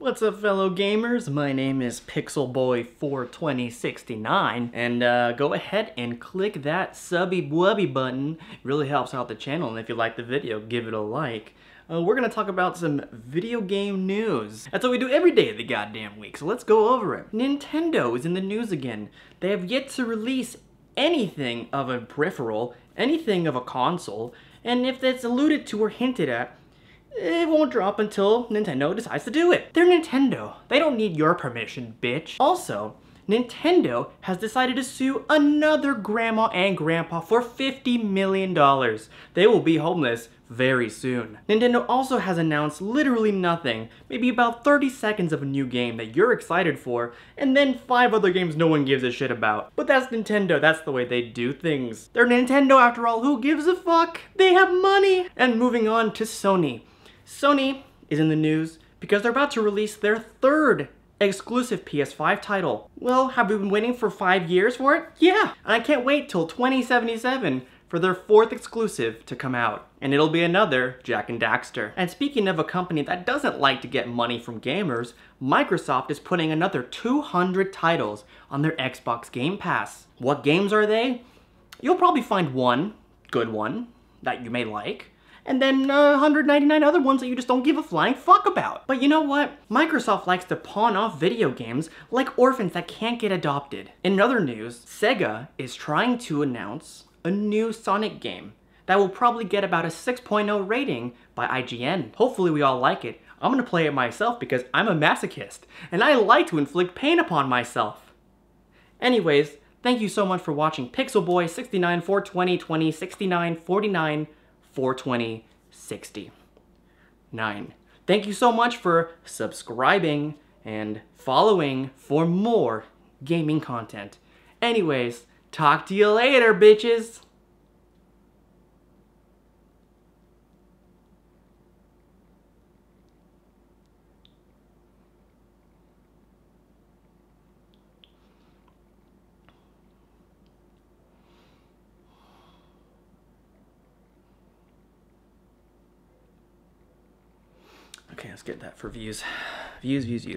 What's up fellow gamers? My name is PixelBoy42069 and uh, go ahead and click that subby wubby button. It really helps out the channel and if you like the video, give it a like. Uh, we're gonna talk about some video game news. That's what we do every day of the goddamn week, so let's go over it. Nintendo is in the news again. They have yet to release anything of a peripheral, anything of a console, and if that's alluded to or hinted at, it won't drop until Nintendo decides to do it. They're Nintendo. They don't need your permission, bitch. Also, Nintendo has decided to sue another grandma and grandpa for $50 million. They will be homeless very soon. Nintendo also has announced literally nothing, maybe about 30 seconds of a new game that you're excited for, and then 5 other games no one gives a shit about. But that's Nintendo, that's the way they do things. They're Nintendo after all, who gives a fuck? They have money! And moving on to Sony. Sony is in the news because they're about to release their third exclusive PS5 title. Well, have we been waiting for five years for it? Yeah, and I can't wait till 2077 for their fourth exclusive to come out. And it'll be another Jak and Daxter. And speaking of a company that doesn't like to get money from gamers, Microsoft is putting another 200 titles on their Xbox Game Pass. What games are they? You'll probably find one good one that you may like and then uh, 199 other ones that you just don't give a flying fuck about. But you know what? Microsoft likes to pawn off video games like orphans that can't get adopted. In other news, Sega is trying to announce a new Sonic game that will probably get about a 6.0 rating by IGN. Hopefully we all like it. I'm gonna play it myself because I'm a masochist, and I like to inflict pain upon myself. Anyways, thank you so much for watching Pixel Boy 69 420 20 69 49 420 60 9. Thank you so much for subscribing and following for more gaming content. Anyways, talk to you later, bitches! Okay, let's get that for views. Views, views, views.